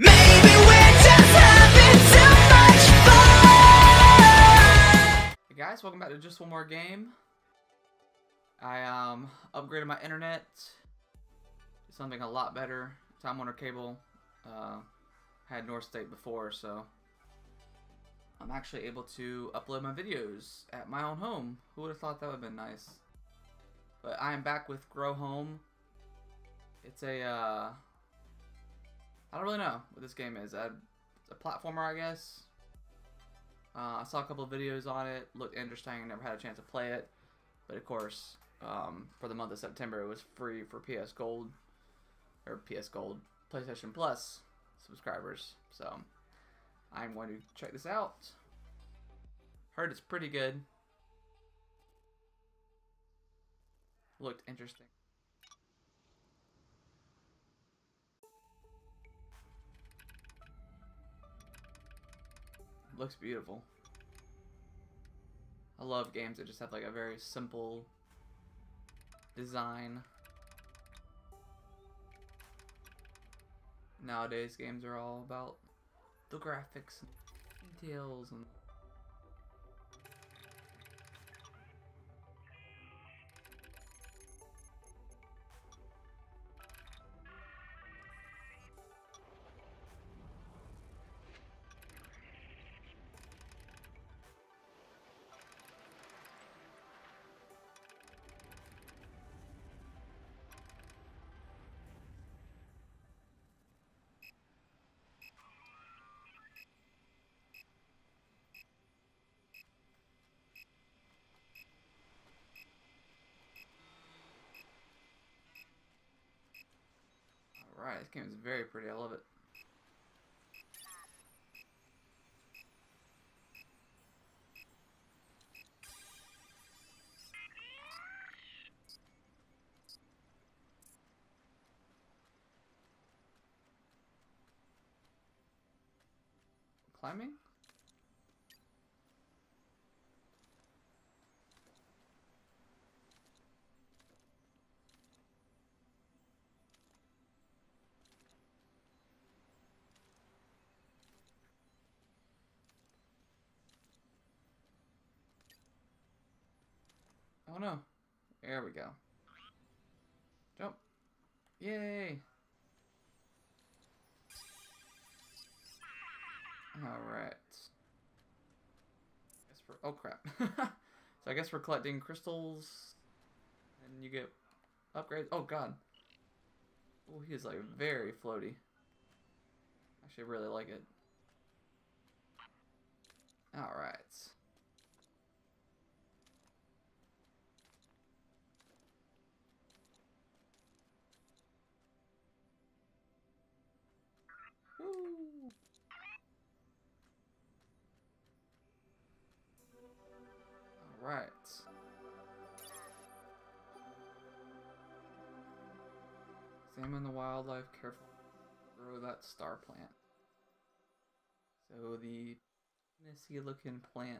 Hey guys, welcome back to just one more game. I um upgraded my internet to something a lot better. Time Warner Cable. Uh, had North State before, so I'm actually able to upload my videos at my own home. Who would have thought that would have been nice? But I am back with Grow Home. It's a uh, I don't really know what this game is. It's a platformer, I guess. Uh, I saw a couple of videos on it. Looked interesting. Never had a chance to play it, but of course, um, for the month of September, it was free for PS Gold or PS Gold, PlayStation Plus subscribers. So I'm going to check this out. Heard it's pretty good. Looked interesting. Looks beautiful. I love games that just have like a very simple design. Nowadays games are all about the graphics and details and Alright, this game is very pretty. I love it. Climbing? Oh no. There we go. Jump. Yay. Alright. Oh crap. so I guess we're collecting crystals and you get upgrades. Oh god. Oh, he is like very floaty. Actually really like it. Alright. Right. Examine the wildlife carefully. Grow that star plant. So the messy looking plant.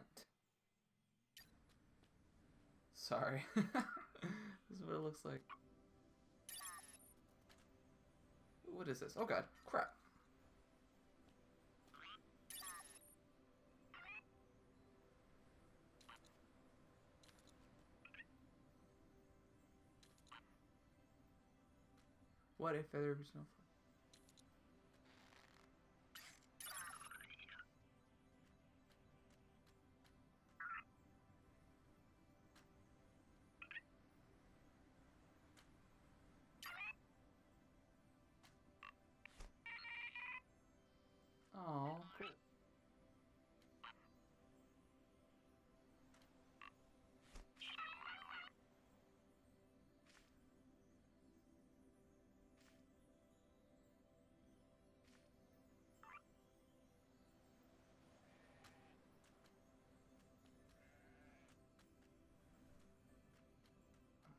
Sorry. this is what it looks like. What is this? Oh god, crap. What if there was no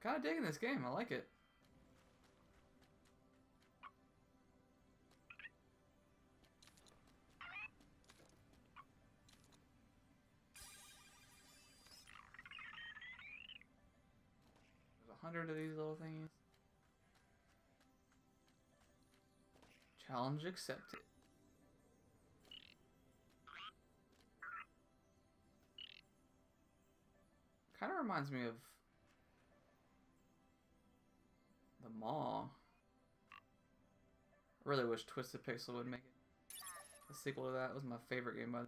Kind of digging this game. I like it. There's a hundred of these little things. Challenge accepted. Kind of reminds me of Maw. I really wish Twisted Pixel would make it. A sequel to that was my favorite game by them.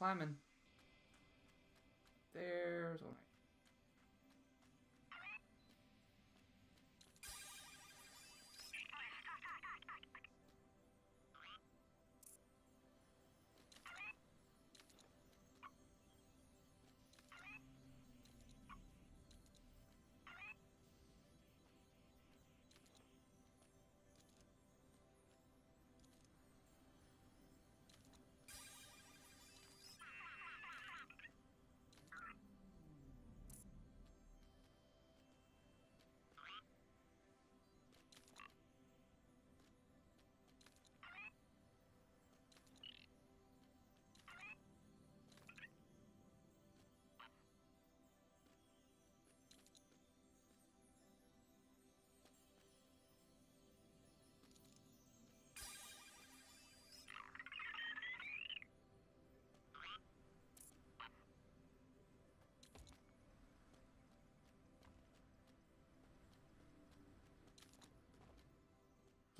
Climbing. There's one.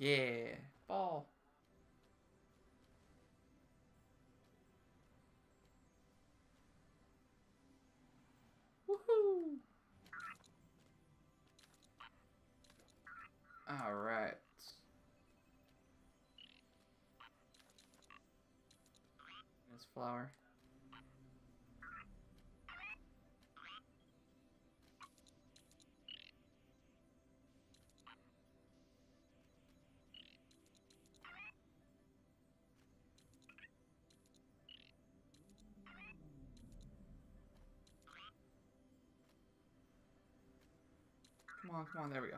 Yeah, ball. Woohoo! All right. This flower. Come on, come on, there we go.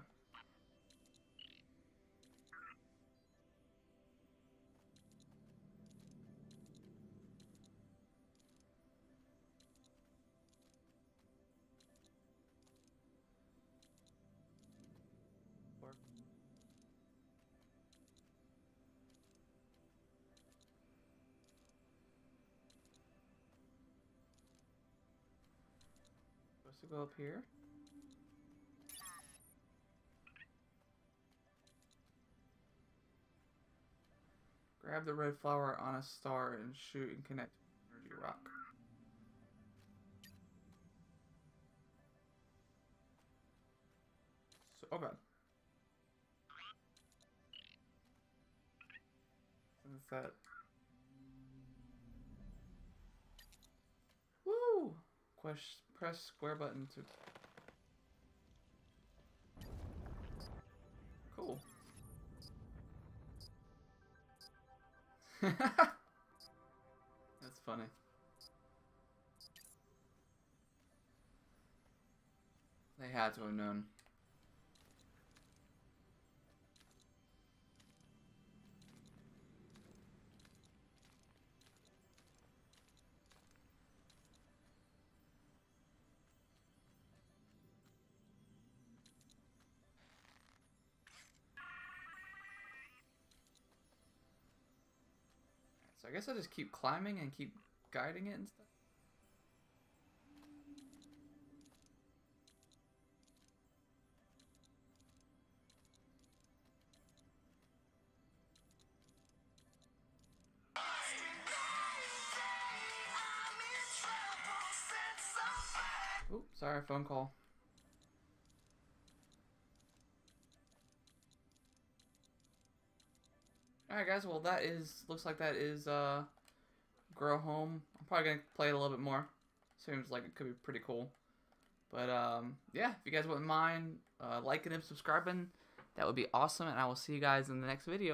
Supposed to go up here? Grab the red flower on a star and shoot and connect energy rock. So, god. Since that. Woo! Press square button to. That's funny. They had to have known. So I guess I'll just keep climbing and keep guiding it and stuff. I'm in trouble since I'm Oop, sorry, phone call. Alright guys, well that is, looks like that is, uh, Grow Home. I'm probably going to play it a little bit more. Seems like it could be pretty cool. But, um, yeah, if you guys wouldn't mind uh, liking and subscribing, that would be awesome, and I will see you guys in the next video.